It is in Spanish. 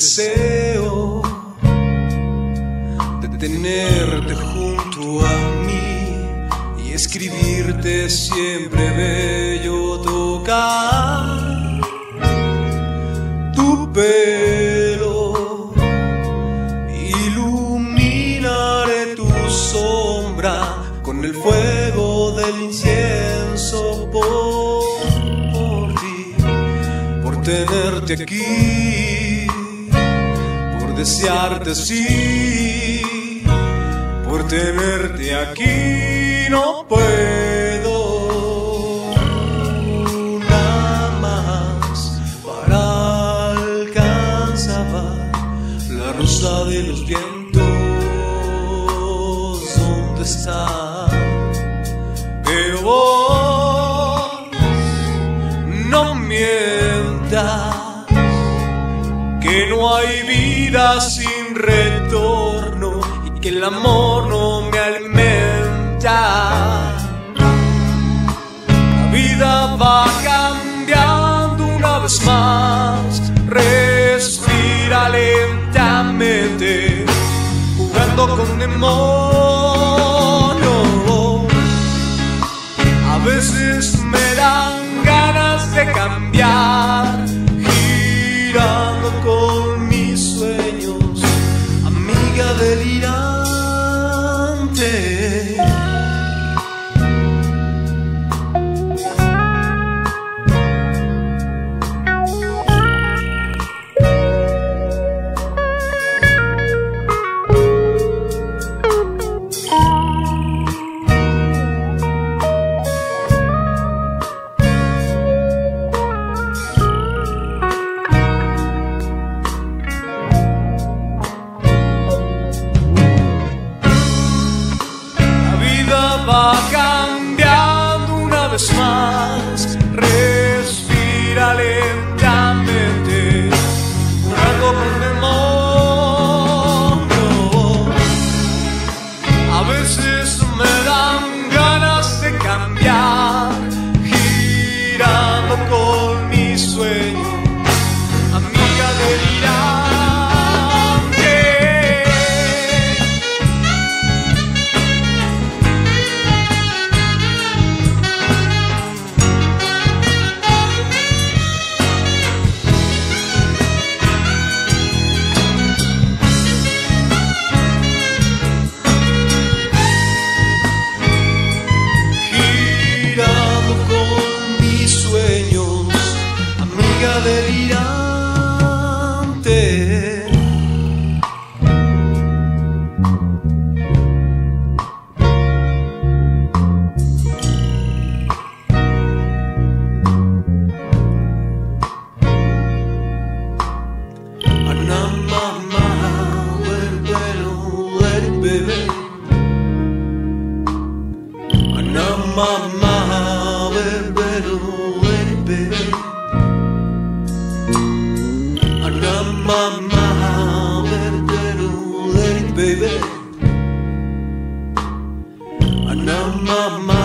deseo de tenerte junto a mí y escribirte siempre bello tocar tu pelo. Iluminaré tu sombra con el fuego del incienso por, por ti, por tenerte aquí, desearte sí, por tenerte aquí no puedo nada más para alcanzar la rosa de los vientos. ¿Dónde está? Pero que no hay vida sin retorno y que el amor no me alimenta. La vida va cambiando una vez más, respira lentamente, jugando con demonios. way. baby. I'm my mind, better baby. I'm my mind, better baby. I'm my mind.